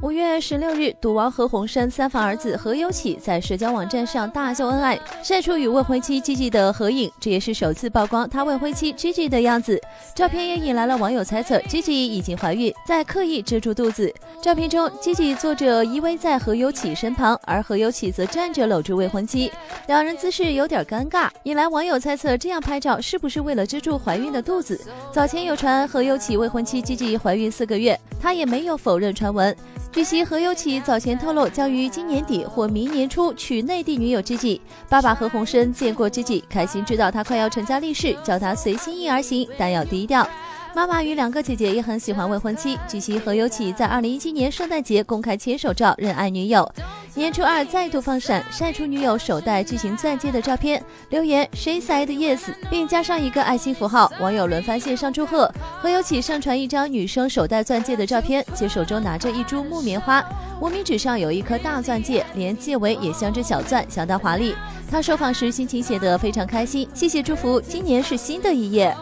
五月十六日，赌王何鸿燊三房儿子何猷启在社交网站上大秀恩爱，晒出与未婚妻 Gigi 的合影，这也是首次曝光他未婚妻 Gigi 的样子。照片也引来了网友猜测，Gigi 已经怀孕，在刻意遮住肚子。照片中，Gigi 坐着依偎在何猷启身旁，而何猷启则站着搂住未婚妻，两人姿势有点尴尬，引来网友猜测这样拍照是不是为了遮住怀孕的肚子。早前有传何猷启未婚妻 Gigi 怀孕四个月，他也没有否认传闻。据悉，何猷启早前透露将于今年底或明年初娶内地女友知己。爸爸何鸿燊见过知己开心知道他快要成家立室，叫他随心意而行，但要低调。妈妈与两个姐姐也很喜欢未婚妻。据悉，何猷启在二零一七年圣诞节公开牵手照，认爱女友。年初二再度放闪，晒出女友手戴巨型钻戒的照片，留言 She said yes，并加上一个爱心符号。网友轮番线上祝贺。何猷启上传一张女生手戴钻戒的照片，且手中拿着一株木棉花，无名指上有一颗大钻戒，连戒围也镶着小钻，相当华丽。他受访时心情写得非常开心，谢谢祝福，今年是新的一页。